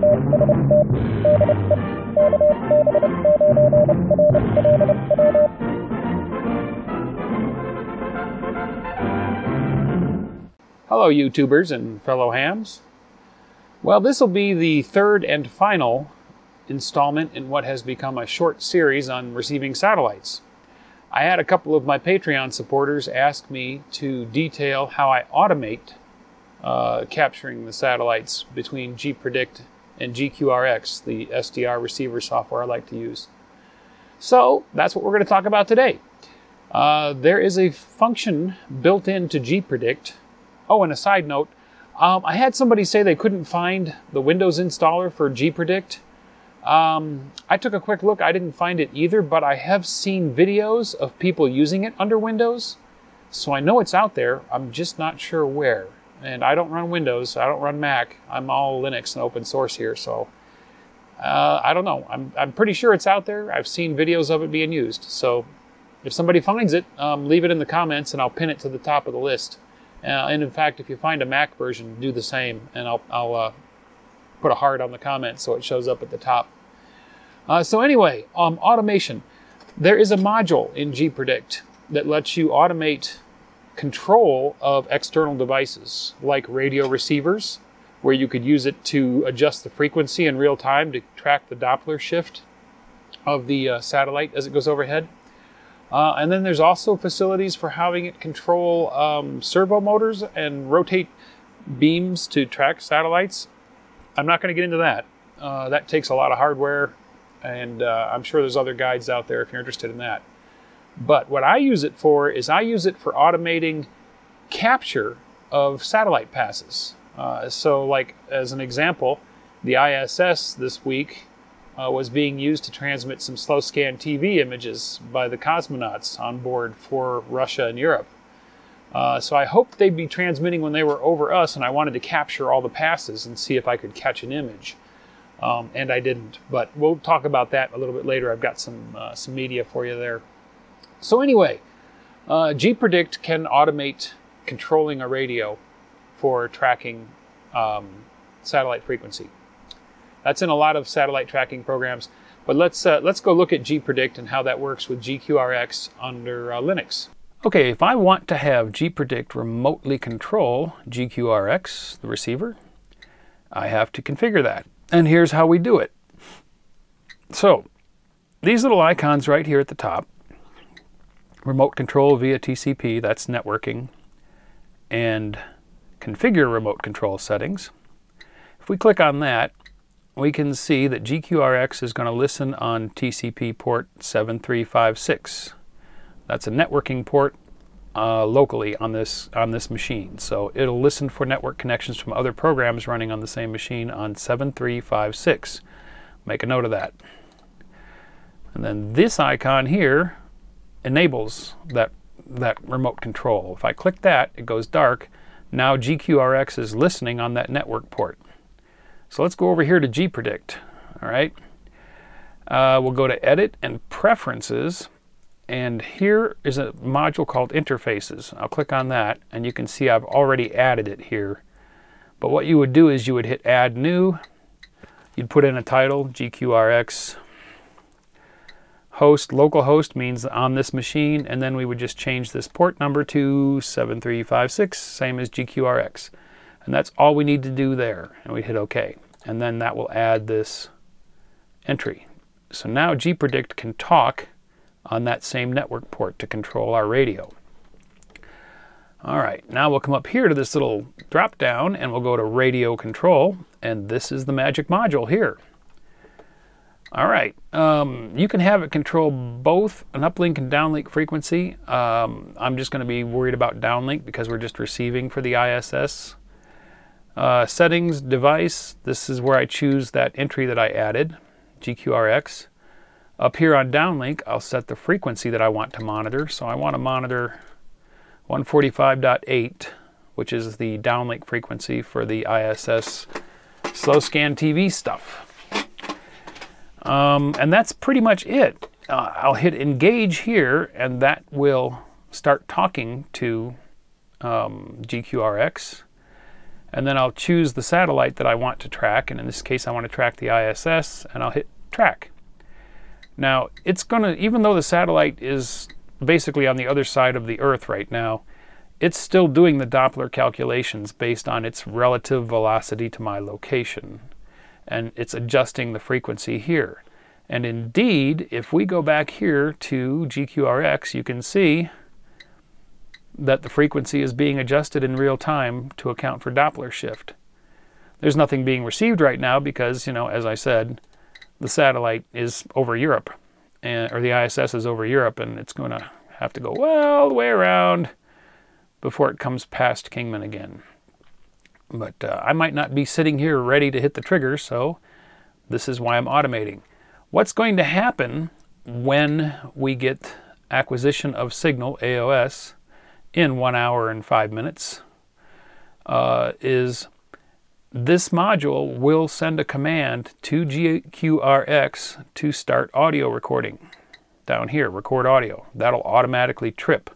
Hello, YouTubers and fellow hams. Well, this will be the third and final installment in what has become a short series on receiving satellites. I had a couple of my Patreon supporters ask me to detail how I automate uh, capturing the satellites between gPredict and GQRX, the SDR receiver software I like to use. So that's what we're going to talk about today. Uh, there is a function built into gPredict Oh, and a side note, um, I had somebody say they couldn't find the Windows installer for gPredict. Um, I took a quick look, I didn't find it either, but I have seen videos of people using it under Windows. So I know it's out there, I'm just not sure where. And I don't run Windows, I don't run Mac, I'm all Linux and open source here, so uh, I don't know. I'm, I'm pretty sure it's out there. I've seen videos of it being used. So if somebody finds it, um, leave it in the comments and I'll pin it to the top of the list. Uh, and in fact, if you find a Mac version, do the same, and I'll, I'll uh, put a heart on the comment so it shows up at the top. Uh, so anyway, um, automation. There is a module in gPredict that lets you automate control of external devices, like radio receivers, where you could use it to adjust the frequency in real time to track the Doppler shift of the uh, satellite as it goes overhead. Uh, and then there's also facilities for having it control um, servo motors and rotate beams to track satellites. I'm not going to get into that. Uh, that takes a lot of hardware, and uh, I'm sure there's other guides out there if you're interested in that. But what I use it for is I use it for automating capture of satellite passes. Uh, so, like as an example, the ISS this week uh, was being used to transmit some slow scan TV images by the cosmonauts on board for Russia and Europe. Uh, so I hoped they'd be transmitting when they were over us, and I wanted to capture all the passes and see if I could catch an image. Um, and I didn't, but we'll talk about that a little bit later. I've got some uh, some media for you there. So anyway, uh, gPredict can automate controlling a radio for tracking um, satellite frequency. That's in a lot of satellite tracking programs. But let's, uh, let's go look at gPredict and how that works with GQRX under uh, Linux. Okay, if I want to have gPredict remotely control GQRX, the receiver, I have to configure that. And here's how we do it. So, these little icons right here at the top, remote control via TCP, that's networking, and configure remote control settings. If we click on that, we can see that GQRX is going to listen on TCP port 7356. That's a networking port uh, locally on this on this machine. So it'll listen for network connections from other programs running on the same machine on 7356. Make a note of that. And then this icon here enables that that remote control. If I click that, it goes dark. Now GQRX is listening on that network port. So let's go over here to gPredict. All right. Uh, we'll go to Edit and Preferences. And here is a module called Interfaces. I'll click on that, and you can see I've already added it here. But what you would do is you would hit Add New. You'd put in a title, GQRX. Host, local host means on this machine, and then we would just change this port number to 7356, same as GQRX. And that's all we need to do there. And we hit OK. And then that will add this entry. So now gPredict can talk on that same network port to control our radio. All right, now we'll come up here to this little drop down and we'll go to radio control. And this is the magic module here. All right, um, you can have it control both an uplink and downlink frequency. Um, I'm just going to be worried about downlink because we're just receiving for the ISS. Uh, settings, device, this is where I choose that entry that I added, GQRX. Up here on downlink, I'll set the frequency that I want to monitor. So I want to monitor 145.8, which is the downlink frequency for the ISS slow scan TV stuff. Um, and that's pretty much it. Uh, I'll hit engage here, and that will start talking to um, GQRX. And then I'll choose the satellite that I want to track, and in this case I want to track the ISS, and I'll hit track. Now, it's going to, even though the satellite is basically on the other side of the Earth right now, it's still doing the Doppler calculations based on its relative velocity to my location. And it's adjusting the frequency here. And indeed, if we go back here to GQRX, you can see that the frequency is being adjusted in real time to account for Doppler shift. There's nothing being received right now because, you know, as I said, the satellite is over Europe, and, or the ISS is over Europe, and it's going to have to go well the way around before it comes past Kingman again. But uh, I might not be sitting here ready to hit the trigger, so this is why I'm automating. What's going to happen when we get acquisition of signal, AOS, in one hour and five minutes, uh, is this module will send a command to GQRX to start audio recording. Down here, record audio. That'll automatically trip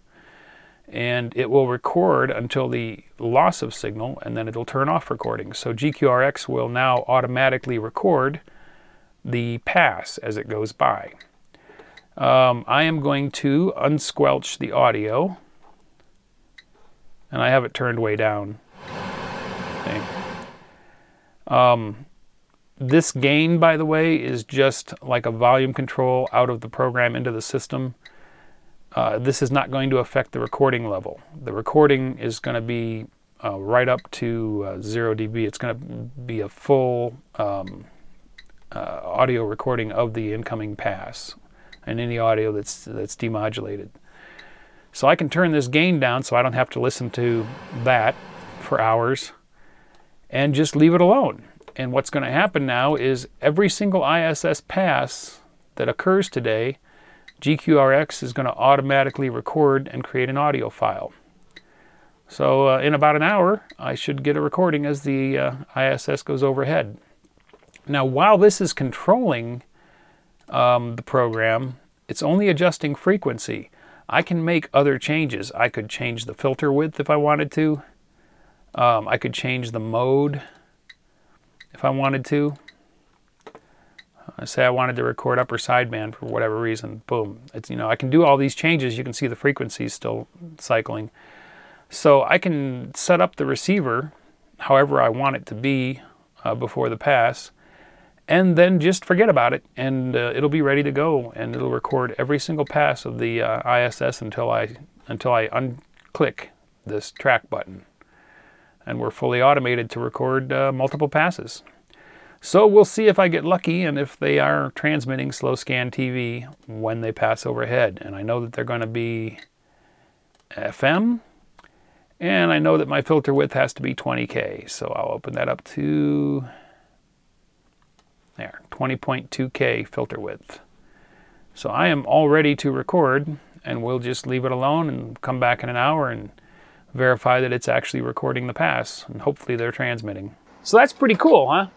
and it will record until the loss of signal and then it'll turn off recording. So GQRX will now automatically record the pass as it goes by. Um, I am going to unsquelch the audio and I have it turned way down. Okay. Um, this gain, by the way, is just like a volume control out of the program into the system. Uh, this is not going to affect the recording level. The recording is going to be uh, right up to uh, 0 dB. It's going to be a full um, uh, audio recording of the incoming pass and any audio that's, that's demodulated. So I can turn this gain down so I don't have to listen to that for hours and just leave it alone. And what's going to happen now is every single ISS pass that occurs today GQRX is going to automatically record and create an audio file. So uh, in about an hour, I should get a recording as the uh, ISS goes overhead. Now, while this is controlling um, the program, it's only adjusting frequency. I can make other changes. I could change the filter width if I wanted to. Um, I could change the mode if I wanted to. I say I wanted to record upper sideband for whatever reason, boom. It's, you know, I can do all these changes. You can see the frequencies still cycling. So I can set up the receiver however I want it to be uh, before the pass and then just forget about it and uh, it'll be ready to go and it'll record every single pass of the uh, ISS until I until I unclick this track button and we're fully automated to record uh, multiple passes. So we'll see if I get lucky and if they are transmitting slow scan TV when they pass overhead. And I know that they're going to be FM. And I know that my filter width has to be 20K. So I'll open that up to there, 20.2K filter width. So I am all ready to record and we'll just leave it alone and come back in an hour and verify that it's actually recording the pass and hopefully they're transmitting. So that's pretty cool, huh?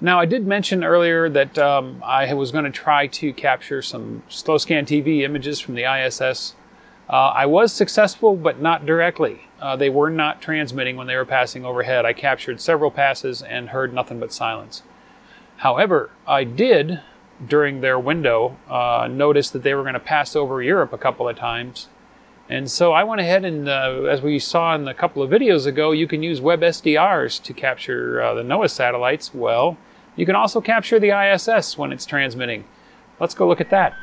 Now, I did mention earlier that um, I was going to try to capture some slow scan TV images from the ISS. Uh, I was successful, but not directly. Uh, they were not transmitting when they were passing overhead. I captured several passes and heard nothing but silence. However, I did, during their window, uh, notice that they were going to pass over Europe a couple of times. And so I went ahead and, uh, as we saw in a couple of videos ago, you can use WebSDRs to capture uh, the NOAA satellites. Well, you can also capture the ISS when it's transmitting. Let's go look at that.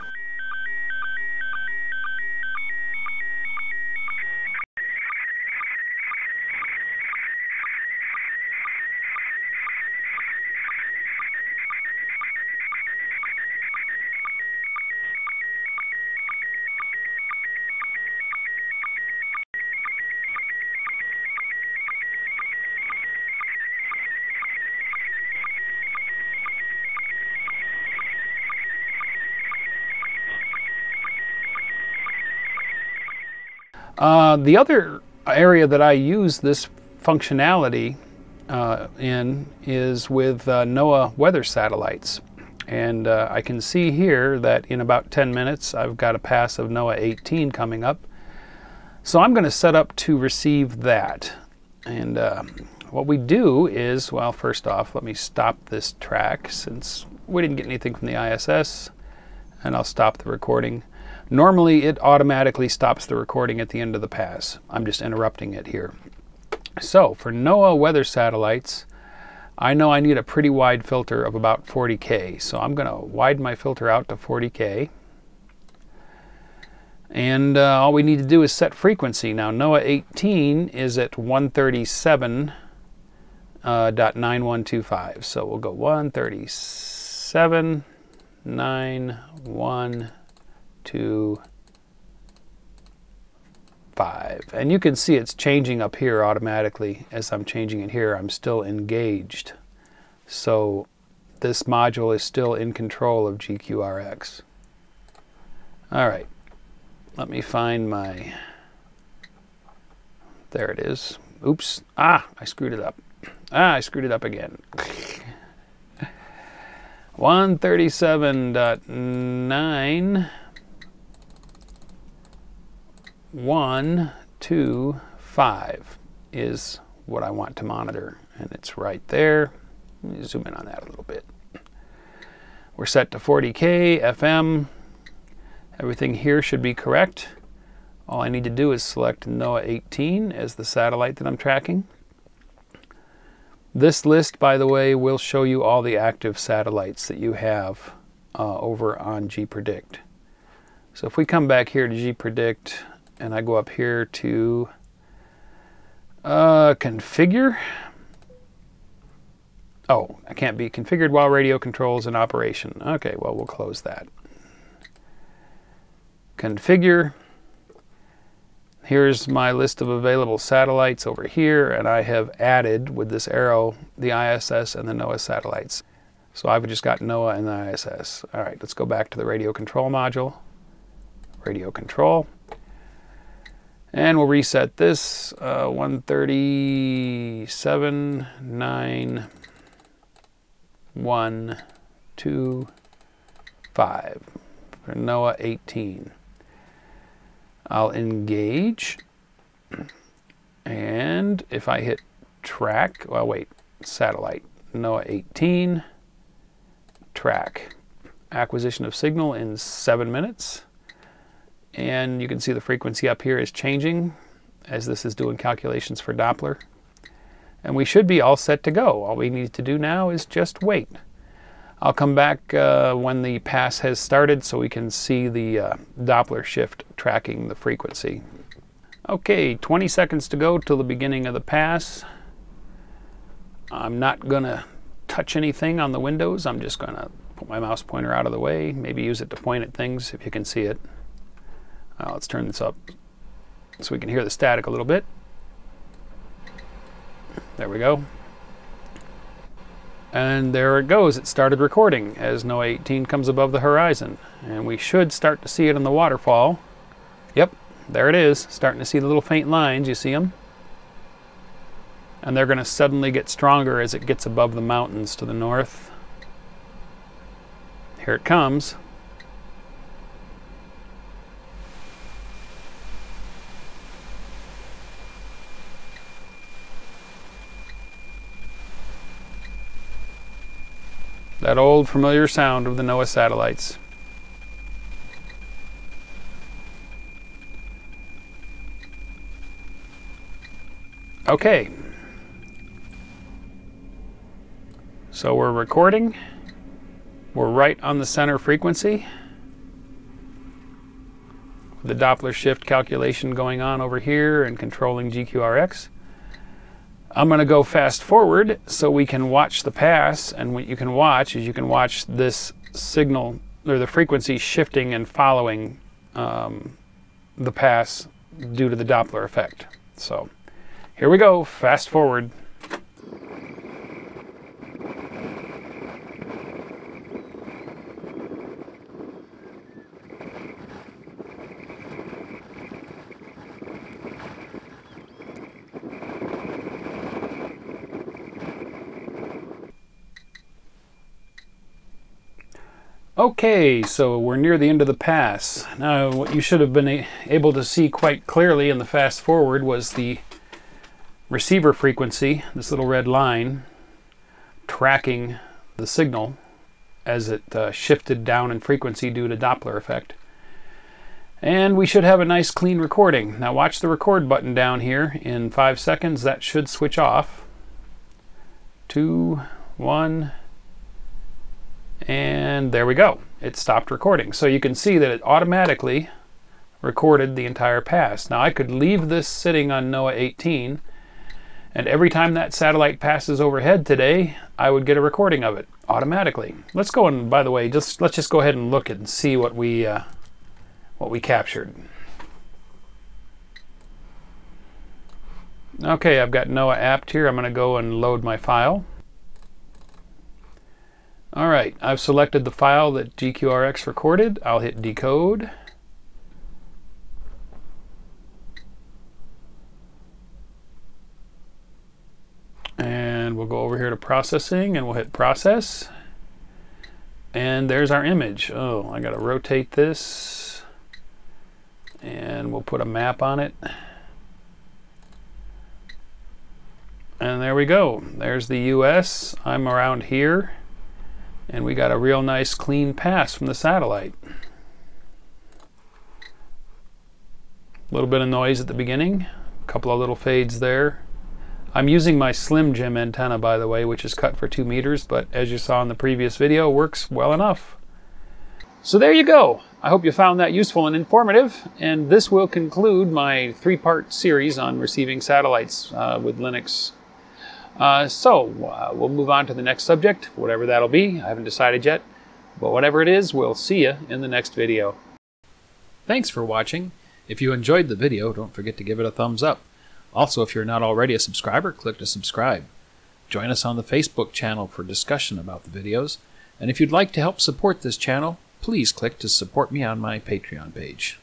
Uh, the other area that I use this functionality uh, in is with uh, NOAA weather satellites. And uh, I can see here that in about 10 minutes I've got a pass of NOAA 18 coming up. So I'm going to set up to receive that. And uh, what we do is, well, first off, let me stop this track since we didn't get anything from the ISS, and I'll stop the recording. Normally, it automatically stops the recording at the end of the pass. I'm just interrupting it here. So, for NOAA weather satellites, I know I need a pretty wide filter of about 40K. So I'm going to widen my filter out to 40K. And uh, all we need to do is set frequency. Now NOAA 18 is at 137.9125. Uh, so we'll go 137.9125 five. And you can see it's changing up here automatically as I'm changing it here. I'm still engaged. So this module is still in control of GQRX. All right, let me find my, there it is. Oops, ah, I screwed it up. Ah, I screwed it up again. 137.9 one, two, five is what I want to monitor. And it's right there. Let me zoom in on that a little bit. We're set to 40K, FM. Everything here should be correct. All I need to do is select NOAA 18 as the satellite that I'm tracking. This list, by the way, will show you all the active satellites that you have uh, over on gPredict. So if we come back here to gPredict, and I go up here to uh, configure. Oh, I can't be configured while radio controls in operation. Okay, well, we'll close that. Configure. Here's my list of available satellites over here, and I have added with this arrow the ISS and the NOAA satellites. So I've just got NOAA and the ISS. All right, let's go back to the radio control module. Radio control. And we'll reset this uh, 137, 9, 1, 2, 5 for NOAA 18. I'll engage. And if I hit track, well, wait, satellite, NOAA 18, track, acquisition of signal in seven minutes and you can see the frequency up here is changing as this is doing calculations for Doppler. And we should be all set to go. All we need to do now is just wait. I'll come back uh, when the pass has started so we can see the uh, Doppler shift tracking the frequency. Okay, 20 seconds to go till the beginning of the pass. I'm not going to touch anything on the windows. I'm just going to put my mouse pointer out of the way, maybe use it to point at things if you can see it. Uh, let's turn this up so we can hear the static a little bit. There we go. And there it goes. It started recording as NOAA 18 comes above the horizon. And we should start to see it in the waterfall. Yep, there it is. Starting to see the little faint lines. You see them? And they're going to suddenly get stronger as it gets above the mountains to the north. Here it comes. That old familiar sound of the NOAA satellites. Okay. So we're recording. We're right on the center frequency. The Doppler shift calculation going on over here and controlling GQRX. I'm going to go fast forward so we can watch the pass. And what you can watch is you can watch this signal or the frequency shifting and following um, the pass due to the Doppler effect. So here we go, fast forward. Okay, so we're near the end of the pass. Now, what you should have been able to see quite clearly in the fast forward was the receiver frequency, this little red line, tracking the signal as it uh, shifted down in frequency due to Doppler effect. And we should have a nice clean recording. Now watch the record button down here. In five seconds, that should switch off. Two, one, and there we go. It stopped recording. So you can see that it automatically recorded the entire pass. Now I could leave this sitting on NOAA 18 and every time that satellite passes overhead today, I would get a recording of it automatically. Let's go and, by the way, just let's just go ahead and look and see what we uh, what we captured. Okay, I've got NOAA apt here. I'm going to go and load my file. All right, I've selected the file that GQRX recorded. I'll hit decode. And we'll go over here to processing and we'll hit process. And there's our image. Oh, I gotta rotate this. And we'll put a map on it. And there we go. There's the US. I'm around here. And we got a real nice clean pass from the satellite. A little bit of noise at the beginning. A couple of little fades there. I'm using my Slim Jim antenna, by the way, which is cut for 2 meters, but as you saw in the previous video, works well enough. So there you go. I hope you found that useful and informative, and this will conclude my three-part series on receiving satellites uh, with Linux. Uh, so uh, we'll move on to the next subject, whatever that'll be. I haven't decided yet, but whatever it is, we'll see you in the next video. Thanks for watching. If you enjoyed the video, don't forget to give it a thumbs up. Also, if you're not already a subscriber, click to subscribe. Join us on the Facebook channel for discussion about the videos. And if you'd like to help support this channel, please click to support me on my Patreon page.